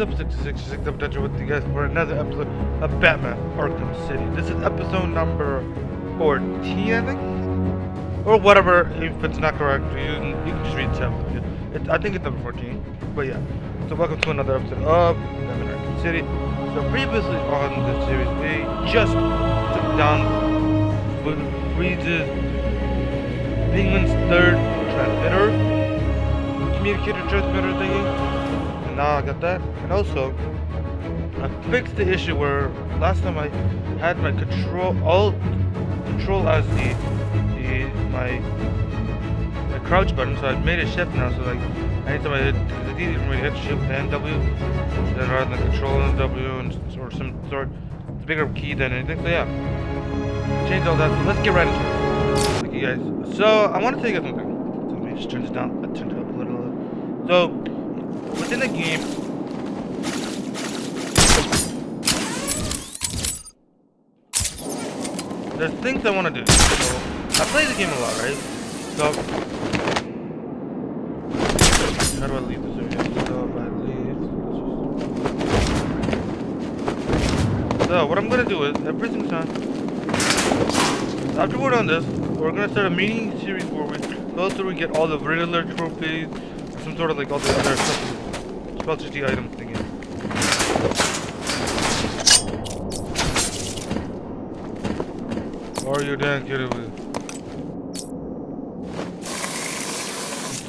is episode 66 of Dungeon with you guys for another episode of Batman Arkham City. This is episode number 14, I think? Or whatever, if it's not correct, you, you can just read 7. It, I think it's number 14, but yeah. So welcome to another episode of Batman Arkham City. So previously on this series, we just took down Freeze's Penguin's third transmitter, communicator transmitter thingy now I got that. And also, I fixed the issue where last time I had my control, all control as the, the my, my crouch button, so I've made a shift now, so like, anytime I hit, it's easy for me to hit shift and W, then rather than control and W and or some sort, it's a bigger key than anything, so yeah. Change all that, so let's get right into it. Thank you guys. So, I want to tell you guys something. So let me just turn this down, I turned it up a little. So, within the game, there's things I want to do. So, I play the game a lot, right? So, how do I leave this area? So, if I leave, so what I'm gonna do is, every single time, after we're done this, we're gonna start a mini series where we go through and get all the Riddler trophies, some sort of like all the other stuff specialty item thingy. Or you didn't get it.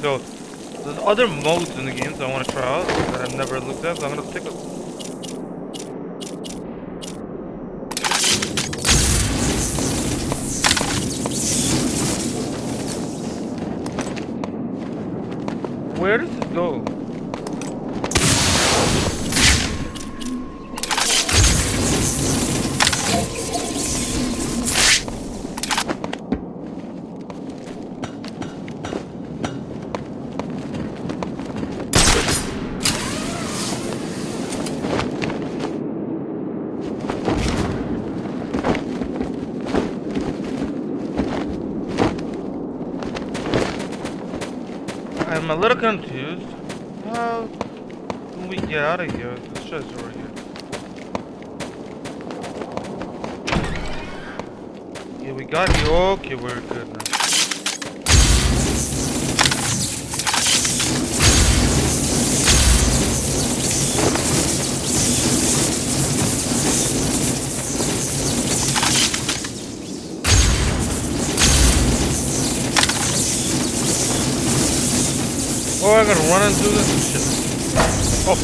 So, there's other modes in the game that I want to try out that I've never looked at, so I'm gonna stick with. Where does it go? I'm a little confused. How can we get out of here? This shit's over here. Yeah, we got you. Okay, we're good Oh, this shit. Oh.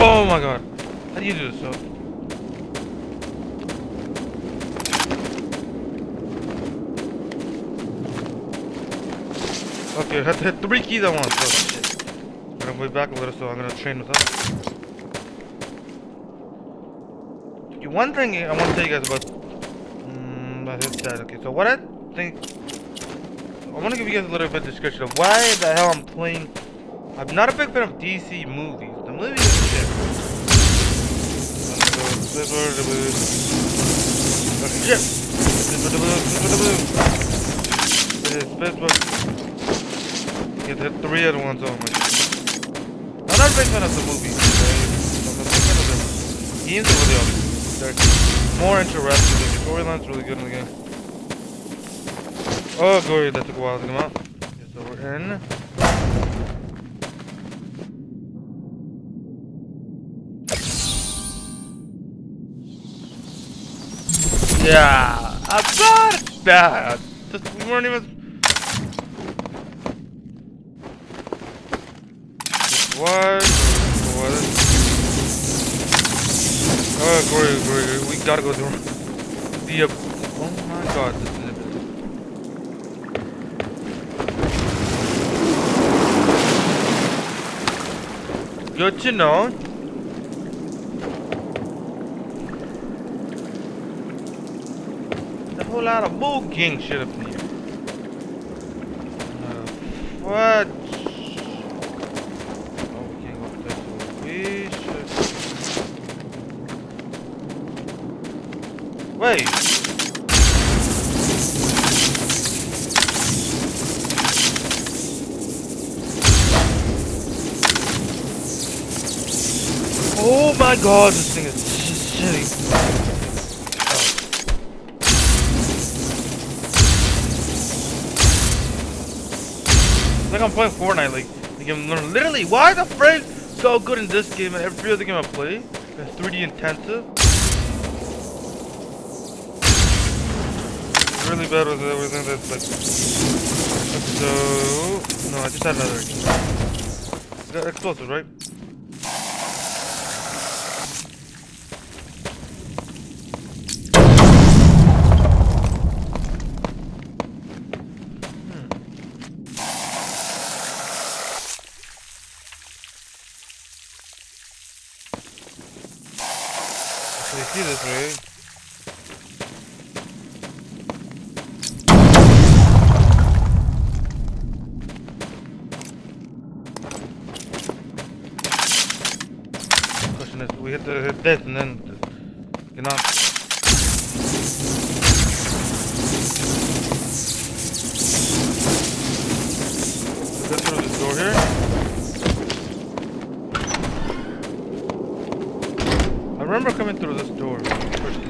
Oh my god. How do you do this, though? Okay, I have to hit three keys at once. Oh. I'm gonna move back a little, so I'm gonna train with that. one thing I want to tell you guys about. Mm, that. Okay, so what I think. I want to give you guys a little bit of description of why the hell I'm playing. I'm not a big fan of DC movies. The movies are shit. Get hit three at once. Oh my. I'm not a big fan of the movies. I'm a big fan of the games over the they're more interesting. The storyline's really good in the game. Oh, glory, that took a while to come out. So we're in. Yeah, I thought it's bad. Just, we weren't even. What? What? Oh, Gory, Gory, we gotta go through the. Uh, oh my god, this is Good to know. a whole lot of bull king shit up here. Uh, what? Wait. Oh my god, this thing is just. It's oh. like I'm playing Fortnite, like, like I'm literally, why the frick so good in this game and every other game I play? It's 3D intensive. Really bad with everything that's like, so, no, I just had another. Got explosives, right? They see this, right? Question is, we hit, the, hit this and then you know. Get through this door here. I remember coming through this door. First.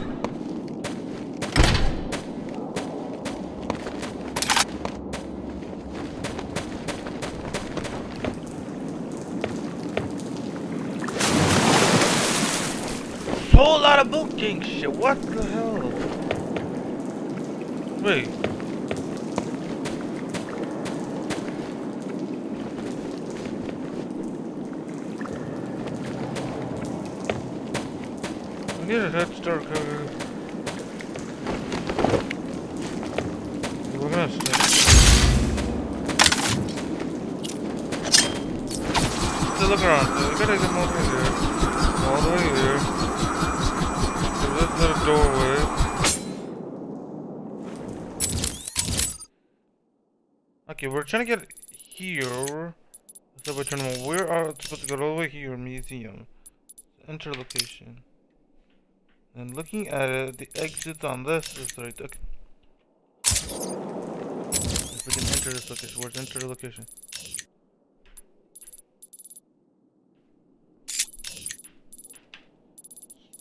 Whole king shit. What the hell? Wait. We need a head start cover. We're gonna look around. We gotta get the here. All the way here. This doorway. Okay, we're trying to get here. So we're trying to where are supposed to go all the way here? Museum. Enter location. And looking at it, the exit on this is right. Okay. If we can enter this location, where's enter location?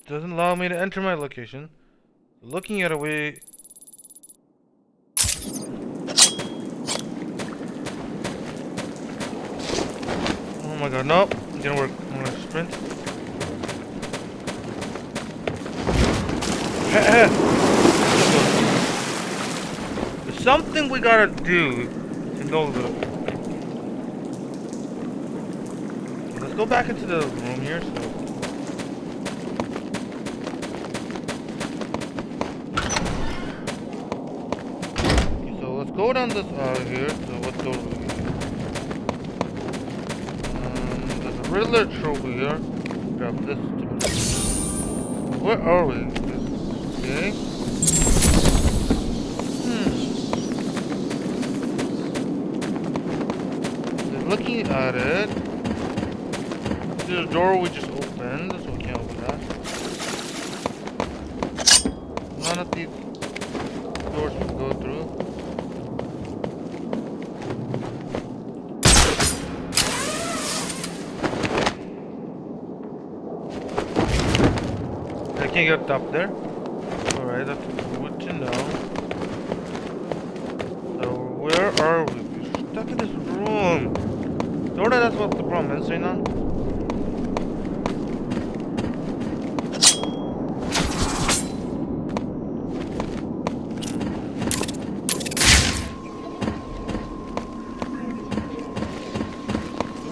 Doesn't allow me to enter my location. Looking at a way. Oh my god, nope. It didn't work. I'm gonna sprint. There's something we gotta do to know the. Let's go back into the room here. So. Go down this uh here. So what door? do we Um, there's a Riddler trophy here. Grab this. Where are we? Okay. Hmm. Looking at it. See the door we just opened, so we can't open that. None of these doors we go through. Up there. Alright, that's good to know. So, where are we? We're stuck in this room. Of that's what the problem is right now.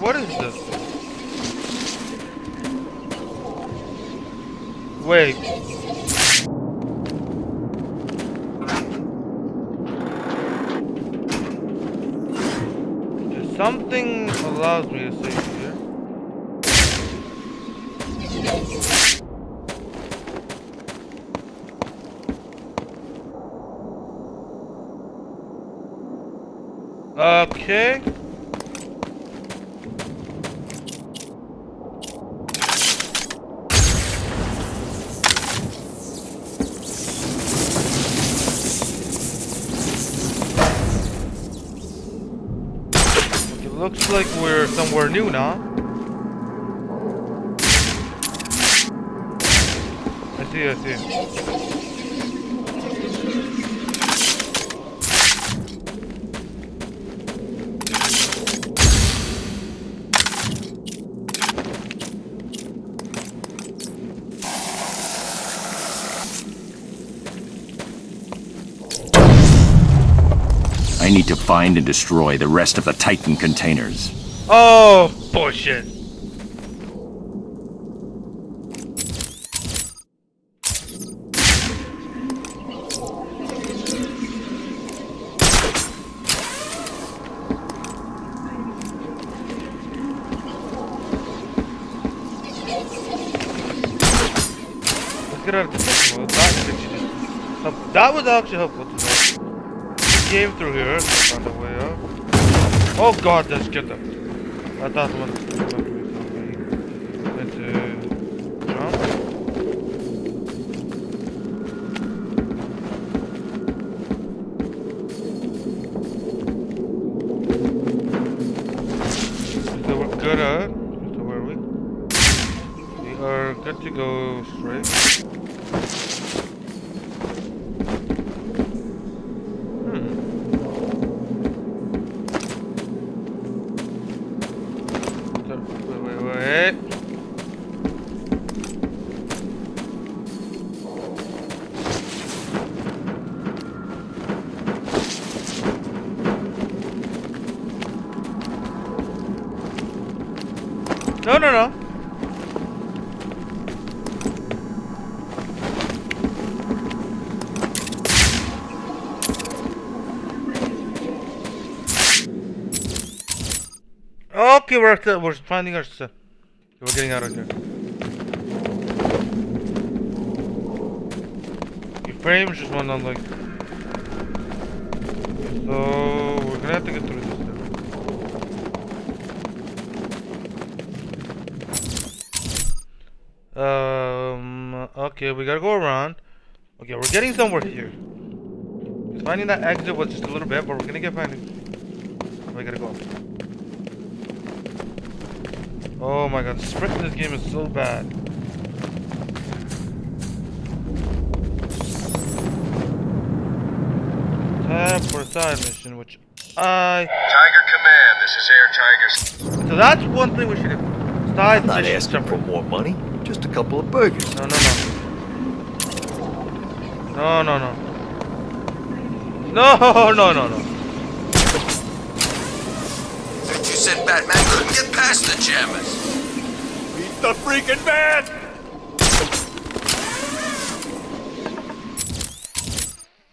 What is this? Wait. Okay, Something allows me to save here. Okay. Looks like we're somewhere new now. I see, I see. I need to find and destroy the rest of the Titan containers. Oh, bullshit. That, is actually just- help- came through here on the way up. Oh god, let's get them. I thought one Let's uh, jump. So we're good. So where are we? We are good to go straight. Okay, we're at we're finding our stuff. We're getting out of here. Your frames just went on like. So we're gonna have to get through this. Um. Okay, we gotta go around. Okay, we're getting somewhere here. Finding that exit was just a little bit, but we're gonna get finding. We gotta go. Oh my god, sprint in this game is so bad. Tab for a side mission, which I. TYGER Command, this is Air TYGER. So that's one thing we should do. Side I'm not mission asking for more money, just a couple of burgers. No, no, no. No, no, no. No, no, no, no. You said Batman couldn't get past the jammers. Beat the freaking man!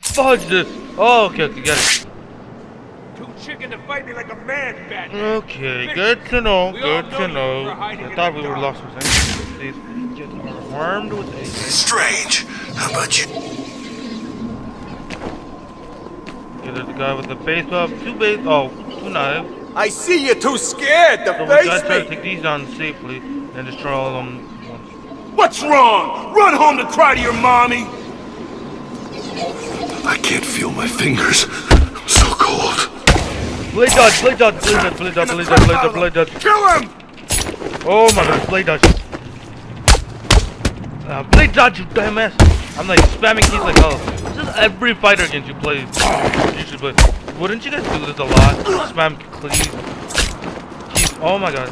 Fudge this. Oh, okay, okay, got it. Too chicken to fight me like a man, Batman. Okay, good to know, We good know to you know. I thought the we were lost for a second. These bitches are armed with a. Strange. How about you? Okay, there's a guy with a baseball, two base, oh, two knives. I see you're too scared to So we gotta try to take these down safely and destroy all of them. What's wrong? Run home to cry to your mommy. I can't feel my fingers. I'm so cold. Blade dodge, blade dodge, blade dodge, blade dodge, blade dodge, blade dodge, blade dodge. Kill him! Oh my god, blade dodge. Uh, blade dodge, you dumbass. I'm like spamming keys like hell. This is every fighter against you play. You should play. Wouldn't you guys do this a lot? Spam keys. Keys. Oh my god.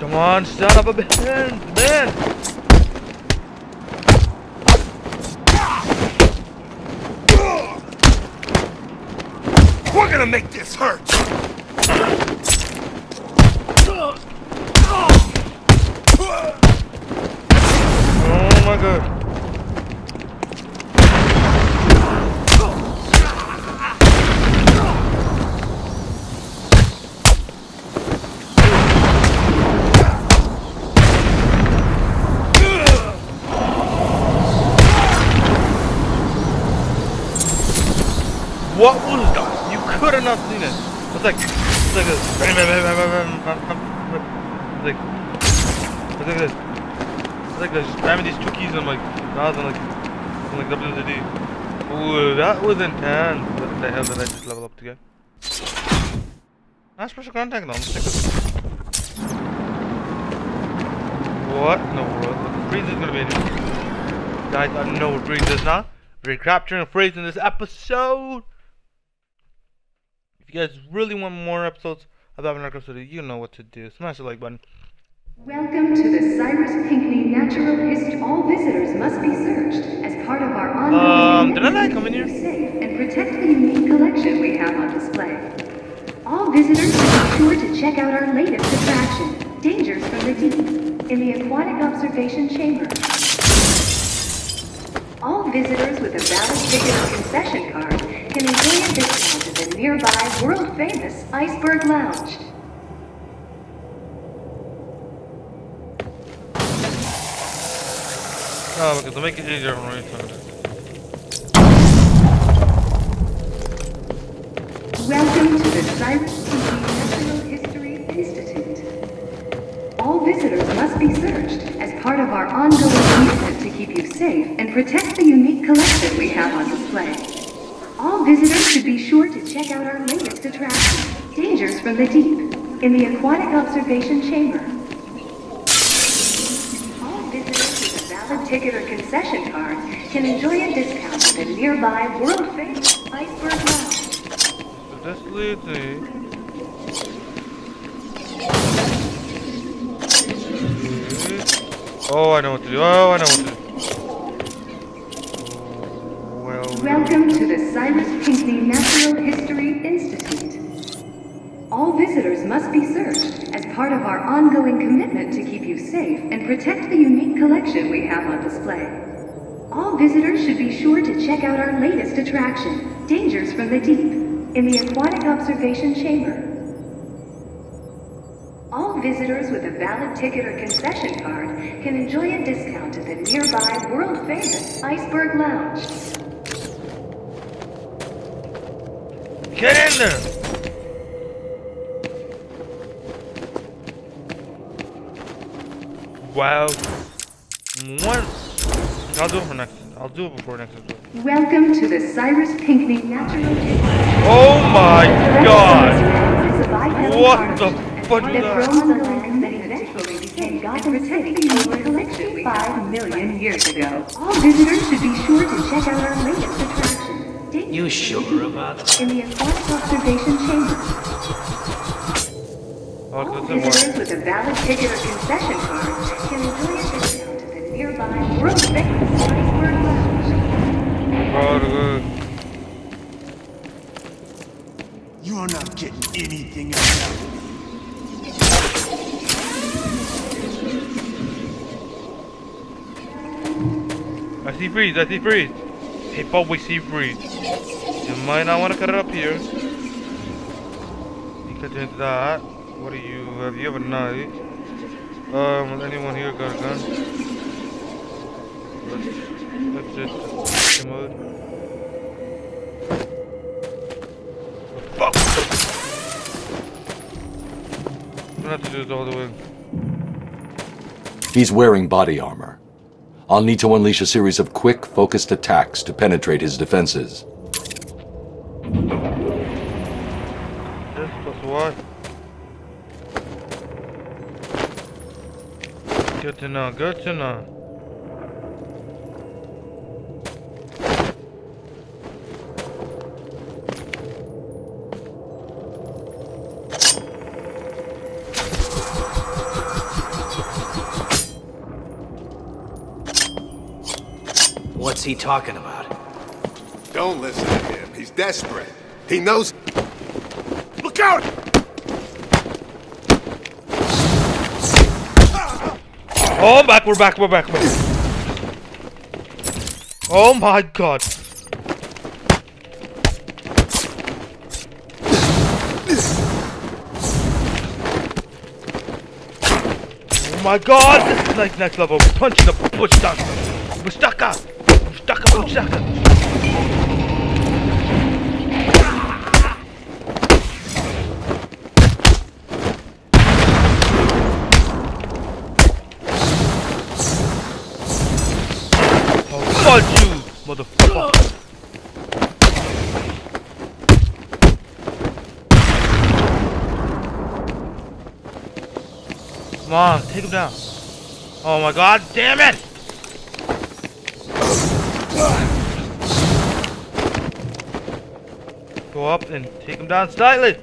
Come on, son of a man, man. We're gonna make this hurt. Oh my god. What was that? You could have not seen it. It's like, it's like this. Like, it's like this. It's like this. Spamming these two keys on like, mouse and like, on like WWD. Ooh, that was intense. the hell did I just level up to get? Not special contact, no, let's check this. What in the world? Freeze is gonna be in Guys, I know what Freeze is not. We're Freeze in this episode. You guys really want more episodes of Arkham City, you know what to do. Smash the like button. Welcome to the Cyrus Pinkney Natural History. All visitors must be searched as part of our ongoing Um, did I not come in here? safe and protect the unique collection we have on display. All visitors should be sure to check out our latest attraction, Dangers from the Deep, in the Aquatic Observation Chamber. All visitors with a valid ticket or concession card can enjoy a discount nearby world-famous Iceberg Lounge. Oh, because to make it easier for me to Welcome to the Cyrus Pinkney Natural History Institute. All visitors must be searched as part of our ongoing commitment to keep you safe and protect the unique collection we have on display. All visitors should be sure to check out our latest attraction, Dangers from the Deep, in the Aquatic Observation Chamber. All visitors with a valid ticket or concession card can enjoy a discount at the nearby world-famous Iceberg Lounge. So this. Oh, I know what to do. Oh, I know what to do. Welcome to the Cyrus Pinkney Natural History Institute. All visitors must be searched as part of our ongoing commitment to keep you safe and protect the unique collection we have on display. All visitors should be sure to check out our latest attraction, Dangers from the Deep, in the Aquatic Observation Chamber. All visitors with a valid ticket or concession card can enjoy a discount at the nearby world-famous Iceberg Lounge. Get in there. Wow. One. I'll do it for next. I'll do it before next episode. Welcome to the Cyrus Pinkney Natural History. Oh my god! What the fuck is that that? the land that eventually became Gotham City over collection five million years ago. All visitors should be sure to check out our latest attraction. You sure about that? In the Aquatic Observation Chamber. All good, good, visitors with a valid ticket or concession card can enjoy a discount at the nearby world-famous Iceberg Lounge. You are not getting anything out of me. I see freeze, I see freeze. Hey, Bob, we see freeze. You might not want to cut it up here. You could do that. What do you have? You have a knife. Um, anyone here got a gun? Let's, let's just mode. Fuck! I'm gonna have to do this all the way. He's wearing body armor. I'll need to unleash a series of quick, focused attacks to penetrate his defenses. This plus what? Good to know, good to know. What's he talking about? Don't listen to him. He's desperate. He knows. Look out! Oh, I'm back, we're back, we're back, we're back. Oh my god. Oh my god, this is like next level. Punching the push down. Mustaka! Stuck him, stuck him. Fuck you, motherfucker! Come on, take him down. Oh my god, damn it! And take him down slightly.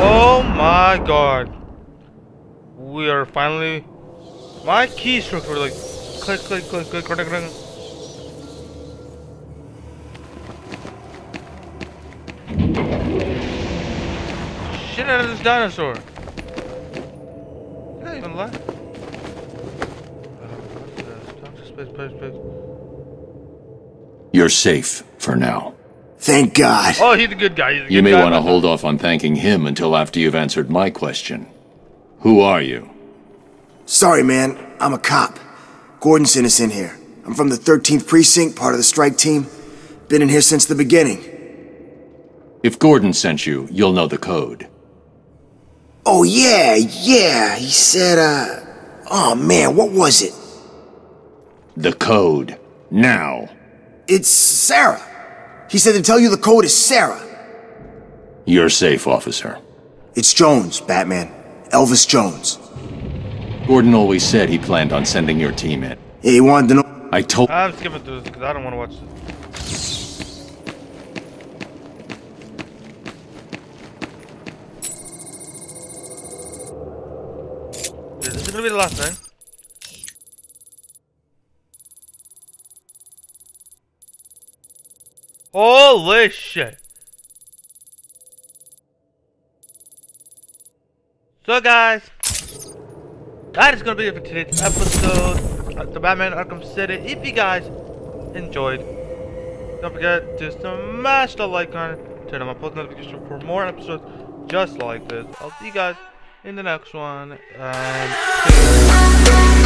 Oh my god. We are finally... My keystrokes were like... Click, click, click, click, click, click. Shit out of this dinosaur. Did I even left? You're safe for now. Thank God. Oh, he's a good guy. He's a You good may guy. want to hold off on thanking him until after you've answered my question. Who are you? Sorry, man. I'm a cop. Gordon sent us in here. I'm from the 13th Precinct, part of the strike team. Been in here since the beginning. If Gordon sent you, you'll know the code. Oh, yeah, yeah. He said, uh. Oh, man, what was it? The code. Now. It's Sarah. He said to tell you the code is Sarah. You're safe, officer. It's Jones, Batman. Elvis Jones. Gordon always said he planned on sending your team in. Yeah, he wanted to know. I told. I'm skipping through this because I don't want to watch this. This is gonna be the last thing. Holy shit! So guys, that is gonna be it for today's episode of the Batman Arkham City. If you guys enjoyed, don't forget to smash the like button, turn on my post notifications for more episodes just like this. I'll see you guys in the next one. And